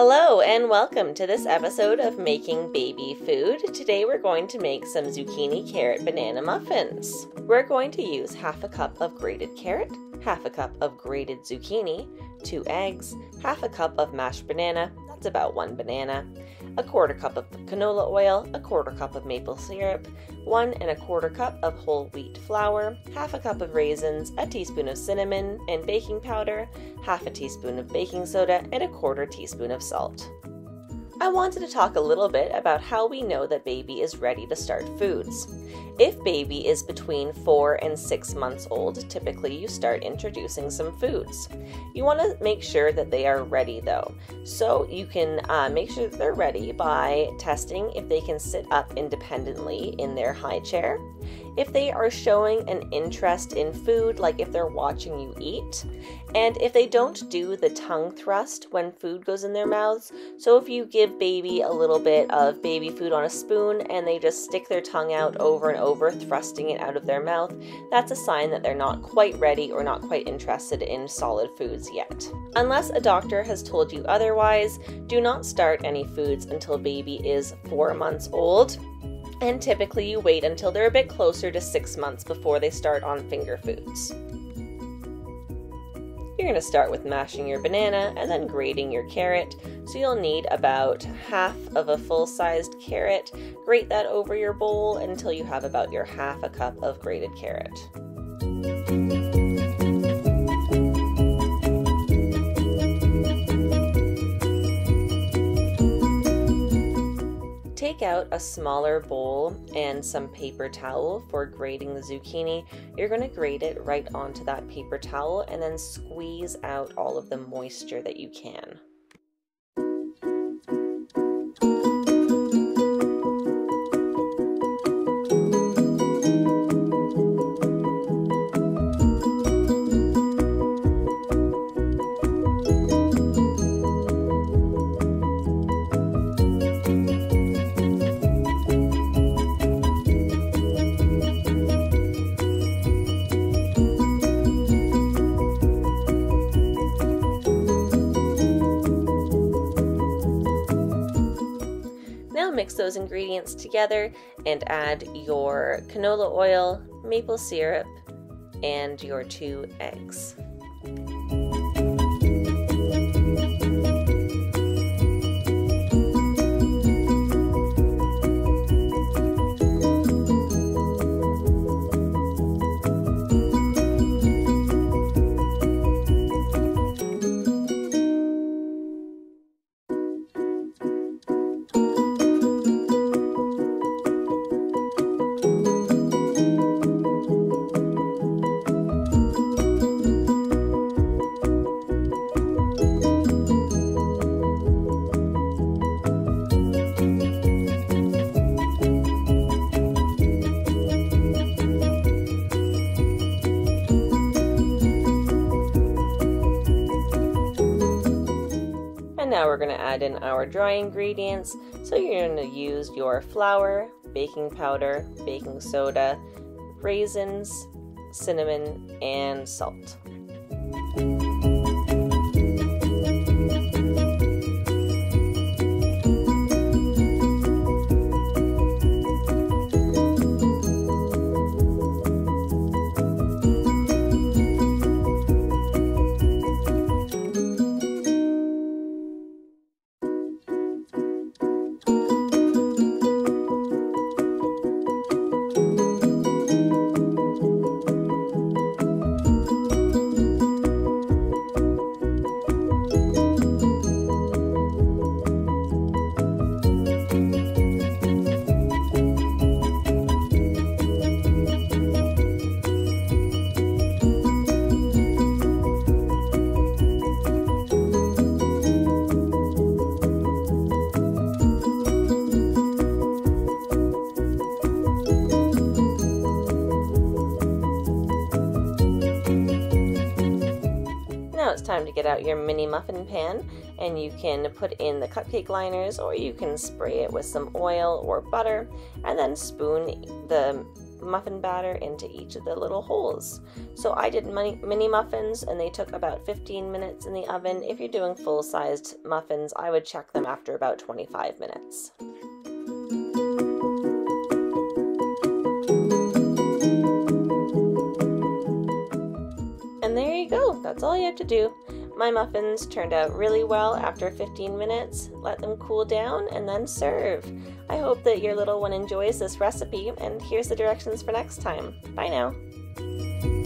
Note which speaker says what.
Speaker 1: Hello and welcome to this episode of Making Baby Food. Today we're going to make some zucchini carrot banana muffins. We're going to use half a cup of grated carrot, half a cup of grated zucchini, two eggs, half a cup of mashed banana, that's about one banana, a quarter cup of canola oil, a quarter cup of maple syrup, one and a quarter cup of whole wheat flour, half a cup of raisins, a teaspoon of cinnamon and baking powder, half a teaspoon of baking soda, and a quarter teaspoon of salt. I wanted to talk a little bit about how we know that baby is ready to start foods. If baby is between 4 and 6 months old, typically you start introducing some foods. You want to make sure that they are ready though. So you can uh, make sure that they're ready by testing if they can sit up independently in their high chair, if they are showing an interest in food, like if they're watching you eat, and if they don't do the tongue thrust when food goes in their mouths. So if you give baby a little bit of baby food on a spoon and they just stick their tongue out over and over, thrusting it out of their mouth, that's a sign that they're not quite ready or not quite interested in solid foods yet. Unless a doctor has told you otherwise, do not start any foods until baby is four months old and typically you wait until they're a bit closer to six months before they start on finger foods. You're going to start with mashing your banana and then grating your carrot. So you'll need about half of a full sized carrot. Grate that over your bowl until you have about your half a cup of grated carrot. Take out a smaller bowl and some paper towel for grating the zucchini. You're going to grate it right onto that paper towel and then squeeze out all of the moisture that you can. Those ingredients together and add your canola oil, maple syrup, and your two eggs. Add in our dry ingredients. So you're going to use your flour, baking powder, baking soda, raisins, cinnamon, and salt. Time to get out your mini muffin pan and you can put in the cupcake liners or you can spray it with some oil or butter and then spoon the muffin batter into each of the little holes. So I did mini muffins and they took about 15 minutes in the oven. If you're doing full sized muffins, I would check them after about 25 minutes. That's all you have to do. My muffins turned out really well after 15 minutes. Let them cool down and then serve. I hope that your little one enjoys this recipe, and here's the directions for next time. Bye now.